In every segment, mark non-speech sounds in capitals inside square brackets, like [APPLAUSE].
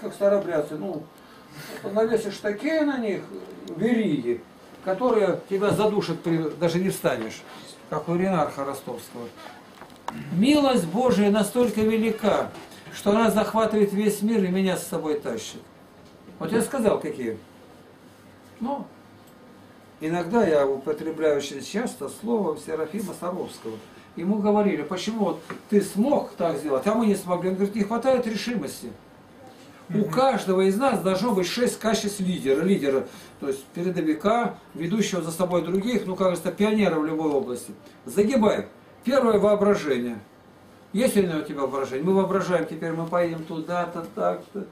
как старобрядцы, ну, навесишь такие на них вериги, которые тебя задушат, даже не встанешь, как у Ренарха Ростовского. Милость Божия настолько велика, что она захватывает весь мир и меня с собой тащит. Вот я сказал, какие. Ну, иногда я употребляю очень часто слово Серафима Саровского. Ему говорили, почему вот ты смог так сделать, а мы не смогли. Он говорит, не хватает решимости. У каждого из нас должно быть шесть качеств лидера, лидера, то есть передовика, ведущего за собой других, ну, кажется, пионера в любой области. Загибай. Первое воображение. Есть ли у тебя воображение? Мы воображаем, теперь мы поедем туда-то, так-то,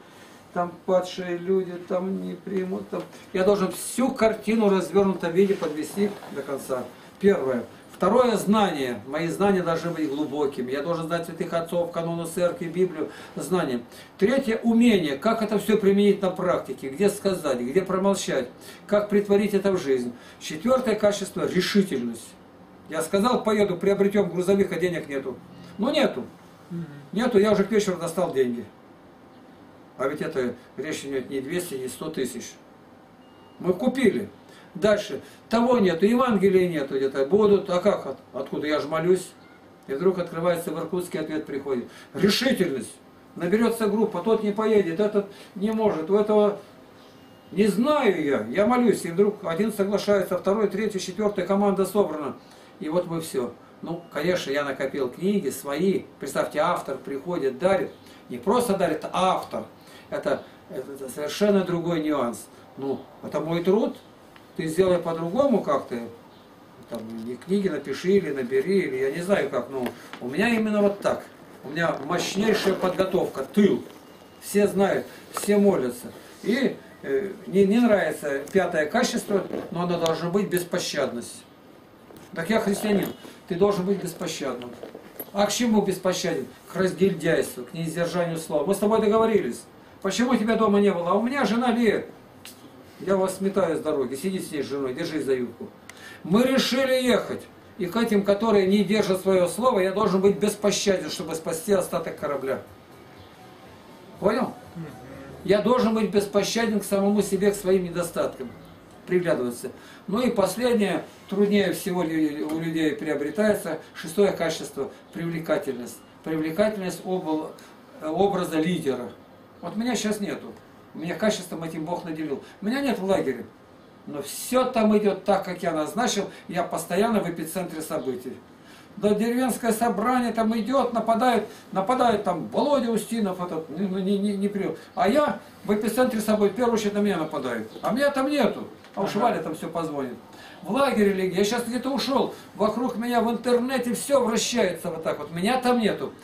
там падшие люди, там не примут. Там. Я должен всю картину в развернутом виде подвести до конца. Первое. Второе знание. Мои знания должны быть глубокими. Я должен знать святых отцов, канону церкви, Библию, знания. Третье умение. Как это все применить на практике. Где сказать, где промолчать. Как притворить это в жизнь. Четвертое качество – решительность. Я сказал, поеду, приобретем грузовик, а денег нету. Ну нету. Нету, я уже к вечеру достал деньги. А ведь это речь идет не 200, не 100 тысяч. Мы купили. Дальше. Того нету, Евангелия нету где-то. Будут, а как? От, откуда? Я же молюсь. И вдруг открывается в Иркутске ответ приходит. Решительность. Наберется группа, тот не поедет, этот не может, у этого не знаю я, я молюсь, и вдруг один соглашается, второй, третий, четвертый, команда собрана. И вот мы все. Ну, конечно, я накопил книги свои. Представьте, автор приходит, дарит. Не просто дарит, а автор. Это, это совершенно другой нюанс. Ну, это мой труд. Ты сделай по-другому как-то. Там, не книги напиши или набери, или я не знаю как. Но у меня именно вот так. У меня мощнейшая подготовка, тыл. Все знают, все молятся. И э, не, не нравится пятое качество, но оно должно быть беспощадность. Так я христианин, ты должен быть беспощадным. А к чему беспощаден? К разгильдяйству, к неиздержанию слова. Мы с тобой договорились. Почему тебя дома не было? А у меня жена Лея. Я вас сметаю с дороги. Сиди с ней с женой, держись за юбку. Мы решили ехать. И к этим, которые не держат свое слово, я должен быть беспощаден, чтобы спасти остаток корабля. Понял? Я должен быть беспощаден к самому себе, к своим недостаткам приглядываться. Ну и последнее, труднее всего у людей приобретается, шестое качество – привлекательность. Привлекательность образа лидера. Вот меня сейчас нету. Меня качеством этим Бог наделил. Меня нет в лагере. Но все там идет так, как я назначил. Я постоянно в эпицентре событий. Да деревенское собрание там идет, нападает, нападает там Володя Устинов, этот, не, не, не, не прием. А я в эпицентре собой, в первую очередь на меня нападают. А меня там нету. А уж Валя там все позвонит. В лагере ли, я сейчас где-то ушел, вокруг меня в интернете все вращается вот так вот. Меня там нету.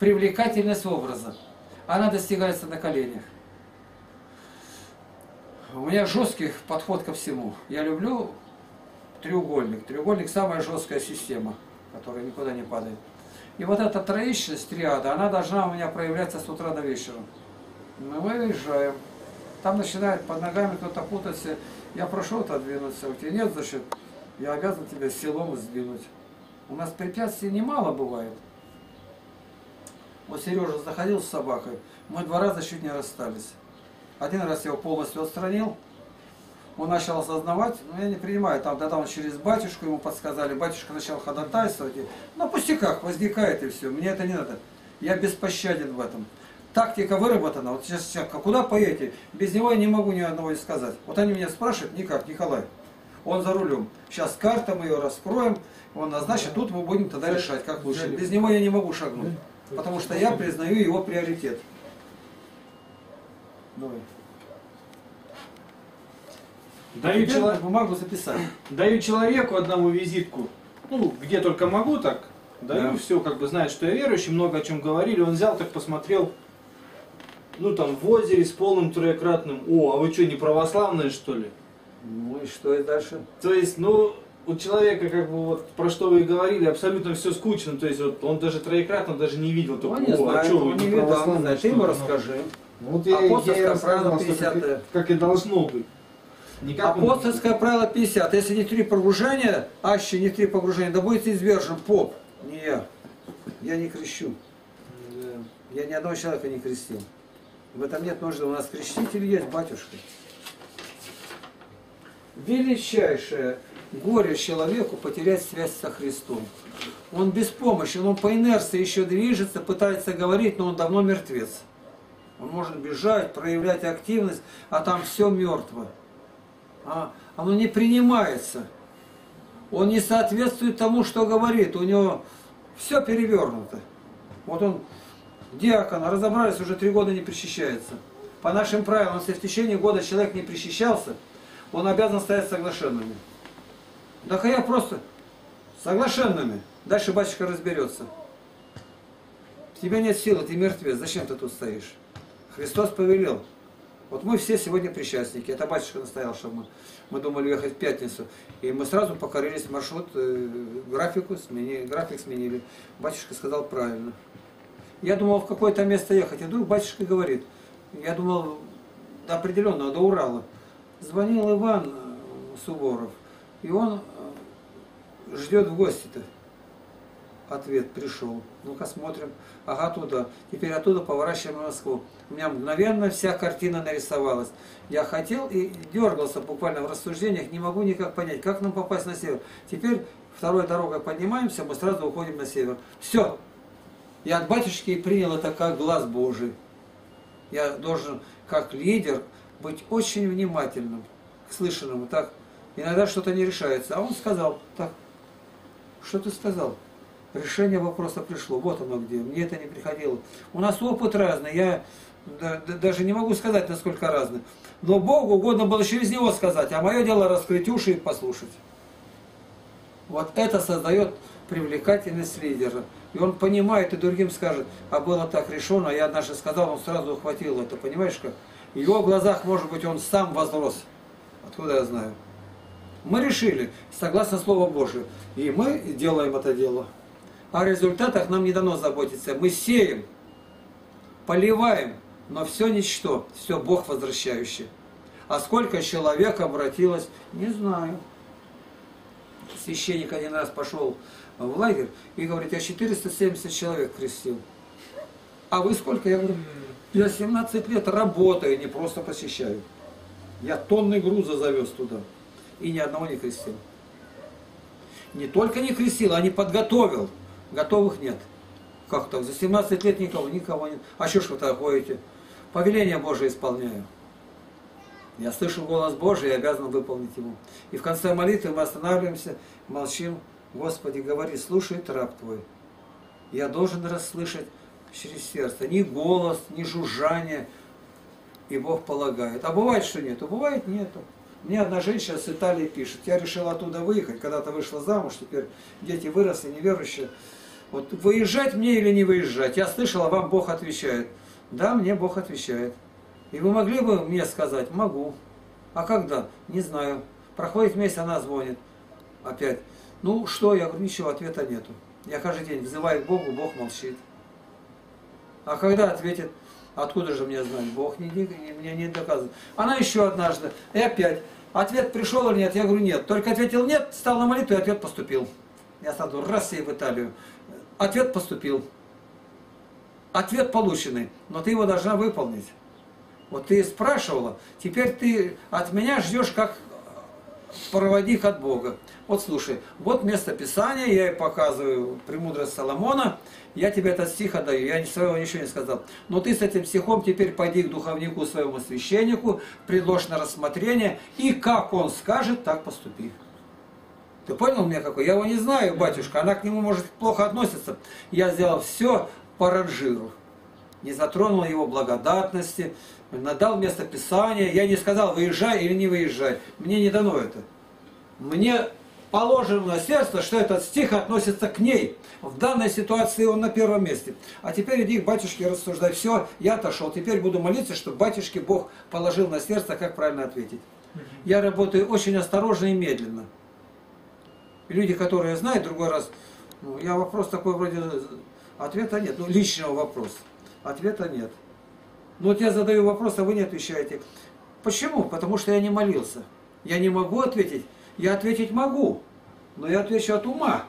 Привлекательность образа. Она достигается на коленях. У меня жесткий подход ко всему. Я люблю треугольник. Треугольник самая жесткая система, которая никуда не падает. И вот эта троичность, триада, она должна у меня проявляться с утра до вечера. Мы выезжаем. Там начинает под ногами кто-то путаться. Я прошу отодвинуться. У тебя нет, значит, я обязан тебя силом сдвинуть. У нас препятствий немало бывает. Вот Сережа заходил с собакой. Мы два раза чуть не расстались. Один раз я его полностью отстранил. Он начал осознавать, но я не принимаю. Там, тогда он через батюшку ему подсказали. Батюшка начал ходатайствовать. И, на пустяках возникает и все. Мне это не надо. Я беспощаден в этом. Тактика выработана. Вот сейчас, сейчас куда поедете? Без него я не могу ни одного и сказать. Вот они меня спрашивают, никак, Николай. Он за рулем. Сейчас карта, мы ее раскроем. Он назначит, тут мы будем тогда решать, как лучше. Без него я не могу шагнуть. Потому что я признаю его приоритет. Давай. Даю, чело... бумагу записать. Даю человеку одному визитку, ну, где только могу так, даю Да. все, как бы знает, что я верующий, много о чем говорили. Он взял, так посмотрел, ну, там, в озере с полным троекратным. О, а вы что, не православные, что ли? Ну и что и дальше? То есть, ну, у человека, как бы, вот, про что вы и говорили, абсолютно все скучно. То есть, вот, он даже троекратно даже не видел. Только, Он не о, знает, а что, вы не православные. Ты ему расскажи. Ну, Вот я, Апостольское я правило что как, 50-е. как и должно быть. Не как он- Апостольское правило 50. Если не три погружения, аще не три погружения, да будет извержен поп. Не я. Я не крещу. Да. Я ни одного человека не крестил. В этом нет нужды. У нас креститель есть, батюшка. Величайшее горе человеку потерять связь со Христом. Он беспомощен, он по инерции еще движется, пытается говорить, но он давно мертвец. Он может бежать, проявлять активность, а там все мертво. А, оно не принимается. Он не соответствует тому, что говорит. У него все перевернуто. Вот он, диакон, разобрались, уже три года не причащается. По нашим правилам, если в течение года человек не причащался, он обязан стоять соглашенными. Да я просто соглашенными. Дальше батюшка разберется. В тебе нет силы, ты мертвец. Зачем ты тут стоишь? Христос повелел. Вот мы все сегодня причастники. Это батюшка настоял, что мы, мы думали ехать в пятницу. И мы сразу покорились маршрут, э, графику сменили, график сменили. Батюшка сказал правильно. Я думал в какое-то место ехать. И вдруг батюшка говорит, я думал до определенного, до Урала. Звонил Иван Суворов, и он э, ждет в гости-то. Ответ пришел. Ну-ка смотрим. Ага, туда. Теперь оттуда поворачиваем в Москву. У меня мгновенно вся картина нарисовалась. Я хотел и дергался буквально в рассуждениях, не могу никак понять, как нам попасть на север. Теперь второй дорогой поднимаемся, мы сразу уходим на север. Все. Я от батюшки принял это как глаз Божий. Я должен, как лидер, быть очень внимательным к слышанному. Так, иногда что-то не решается. А он сказал, так, что ты сказал? Решение вопроса пришло. Вот оно где. Мне это не приходило. У нас опыт разный. Я даже не могу сказать, насколько разный. Но Богу угодно было через него сказать, а мое дело раскрыть уши и послушать. Вот это создает привлекательность лидера. И он понимает и другим скажет, а было так решено, а я однажды сказал, он сразу ухватил это, понимаешь как? В его глазах, может быть, он сам возрос. Откуда я знаю? Мы решили, согласно Слову Божию, и мы делаем это дело. О результатах нам не дано заботиться. Мы сеем, поливаем, но все ничто, все Бог возвращающий. А сколько человек обратилось, не знаю. Священник один раз пошел в лагерь и говорит, я 470 человек крестил. А вы сколько? Я говорю, я 17 лет работаю, не просто посещаю. Я тонны груза завез туда. И ни одного не крестил. Не только не крестил, а не подготовил. Готовых нет. Как так? За 17 лет никого, никого нет. А что ж вы так ходите? Повеление Божие исполняю. Я слышу голос Божий и обязан выполнить его. И в конце молитвы мы останавливаемся, молчим. Господи, говори, слушай трап Твой. Я должен расслышать через сердце. Ни голос, ни жужжание. И Бог полагает. А бывает, что нету? Бывает, нету. Мне одна женщина с Италии пишет. Я решила оттуда выехать. Когда-то вышла замуж, теперь дети выросли, неверующие. Вот выезжать мне или не выезжать? Я слышала, вам Бог отвечает. Да, мне Бог отвечает. И вы могли бы мне сказать? Могу. А когда? Не знаю. Проходит месяц, она звонит. Опять. Ну что? Я говорю, ничего, ответа нету. Я каждый день взываю к Богу, Бог молчит. А когда ответит, откуда же мне знать? Бог не, не, мне не доказывает. Она еще однажды, и опять. Ответ пришел или нет? Я говорю, нет. Только ответил нет, стал на молитву, и ответ поступил. Я сразу раз и в Италию. Ответ поступил. Ответ полученный, но ты его должна выполнить. Вот ты спрашивала, теперь ты от меня ждешь как проводник от Бога. Вот слушай, вот место Писания, я показываю премудрость Соломона, я тебе этот стих отдаю, я своего ничего не сказал. Но ты с этим стихом теперь пойди к духовнику своему священнику, предложь на рассмотрение, и как он скажет, так поступи. Ты понял меня какой? Я его не знаю, батюшка, она к нему может плохо относится. Я сделал все по ранжиру. Не затронул его благодатности, надал место Писания. Я не сказал, выезжай или не выезжай. Мне не дано это. Мне положено на сердце, что этот стих относится к ней. В данной ситуации он на первом месте. А теперь иди к батюшке рассуждай. Все, я отошел. Теперь буду молиться, чтобы батюшке Бог положил на сердце, как правильно ответить. Я работаю очень осторожно и медленно. И люди, которые знают, другой раз, ну, я вопрос такой вроде, ответа нет, ну, личного вопроса, ответа нет. Ну, вот я задаю вопрос, а вы не отвечаете. Почему? Потому что я не молился. Я не могу ответить. Я ответить могу, но я отвечу от ума.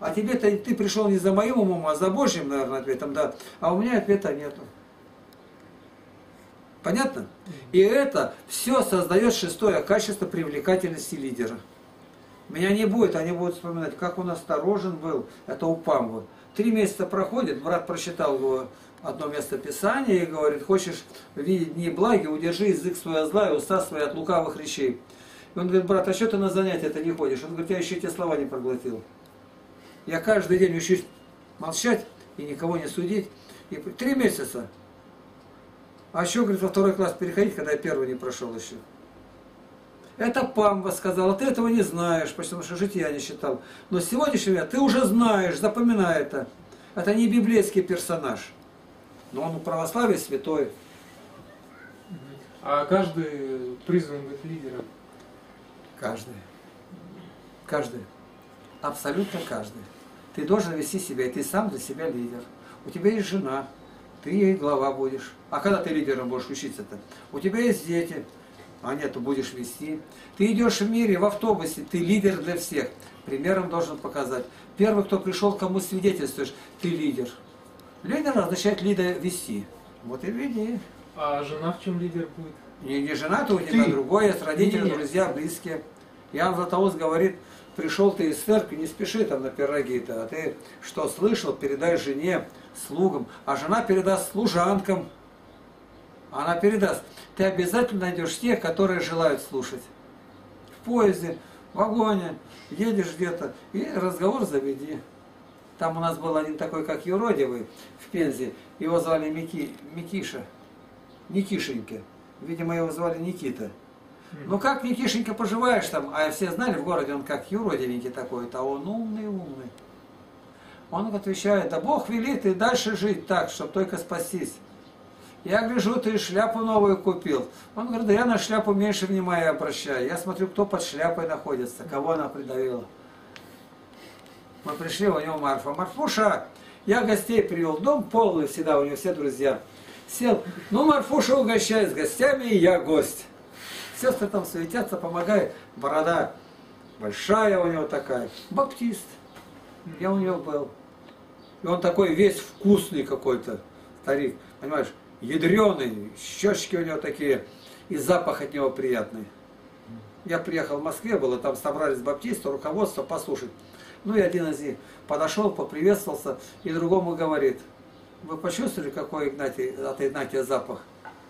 А тебе-то ты пришел не за моим умом, а за Божьим, наверное, ответом, да. А у меня ответа нету. Понятно? И это все создает шестое качество привлекательности лидера. Меня не будет, они будут вспоминать, как он осторожен был, это у Памбы. Три месяца проходит, брат прочитал его одно место Писания и говорит, хочешь видеть дни благи, удержи язык свой от зла и уста свои от лукавых речей. И он говорит, брат, а что ты на занятия это не ходишь? Он говорит, я еще эти слова не проглотил. Я каждый день учусь молчать и никого не судить. И три месяца. А еще, говорит, во второй класс переходить, когда я первый не прошел еще. Это Памба сказала, ты этого не знаешь, потому что жития не читал. Но с сегодняшнего дня ты уже знаешь, запоминай это. Это не библейский персонаж. Но он у православия святой. А каждый призван быть лидером. Каждый. Каждый. Абсолютно каждый. Ты должен вести себя, и ты сам для себя лидер. У тебя есть жена, ты ей глава будешь. А когда ты лидером будешь учиться-то? У тебя есть дети, а нет, ты будешь вести. Ты идешь в мире, в автобусе, ты лидер для всех. Примером должен показать. Первый, кто пришел, кому свидетельствуешь, ты лидер. Лидер означает лидер вести. Вот и веди. А жена в чем лидер будет? Не, не жена, то у тебя Ты. другое, с родители, Нет. друзья, близкие. Иоанн Златоуст говорит, пришел ты из церкви, не спеши там на пироги-то, а ты что слышал, передай жене, слугам, а жена передаст служанкам. Она передаст. Ты обязательно найдешь тех, которые желают слушать. В поезде, в вагоне, едешь где-то, и разговор заведи. Там у нас был один такой, как юродивый в Пензе. Его звали Мики, Микиша. Никишенька. Видимо, его звали Никита. Ну как, Никишенька, поживаешь там? А все знали в городе, он как юродивенький такой-то, а он умный, умный. Он отвечает, да Бог велит и дальше жить так, чтобы только спастись. Я гляжу, ты шляпу новую купил. Он говорит, да я на шляпу меньше внимания обращаю. Я смотрю, кто под шляпой находится, кого она придавила. Мы пришли, у него Марфа. Марфуша, я гостей привел. Дом полный всегда, у него все друзья. Сел, ну Марфуша угощает с гостями, и я гость. Сестры там суетятся, помогают. Борода большая у него такая. Баптист. Я у него был. И он такой весь вкусный какой-то, старик. Понимаешь, ядреный, щечки у него такие, и запах от него приятный. Я приехал в Москве, было там собрались баптисты, руководство послушать. Ну и один из них подошел, поприветствовался, и другому говорит, вы почувствовали, какой Игнатий, от Игнатия запах?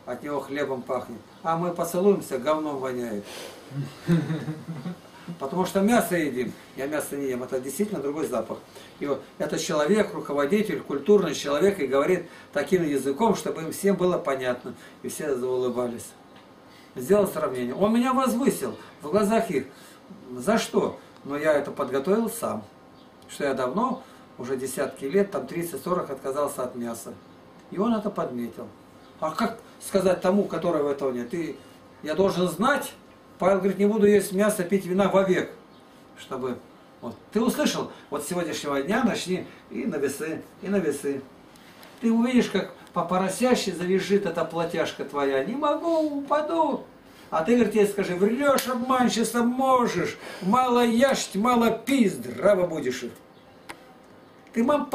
От него хлебом пахнет. А мы поцелуемся, говном воняет. [LAUGHS] Потому что мясо едим. Я мясо не ем. Это действительно другой запах. И вот этот человек, руководитель, культурный человек, и говорит таким языком, чтобы им всем было понятно. И все заулыбались. Сделал сравнение. Он меня возвысил в глазах их. За что? Но я это подготовил сам. Что я давно, уже десятки лет, там 30-40 отказался от мяса. И он это подметил. А как сказать тому, которого этого нет? Ты, я должен знать, Павел говорит, не буду есть мясо, пить вина вовек. Чтобы... Вот. Ты услышал, вот с сегодняшнего дня начни и на весы, и на весы. Ты увидишь, как по поросяще завяжет эта платяжка твоя. Не могу, упаду. А ты, говорит, ей скажи, врешь, обманщица, можешь. Мало ешь, мало пи, здраво будешь. Ты, мам,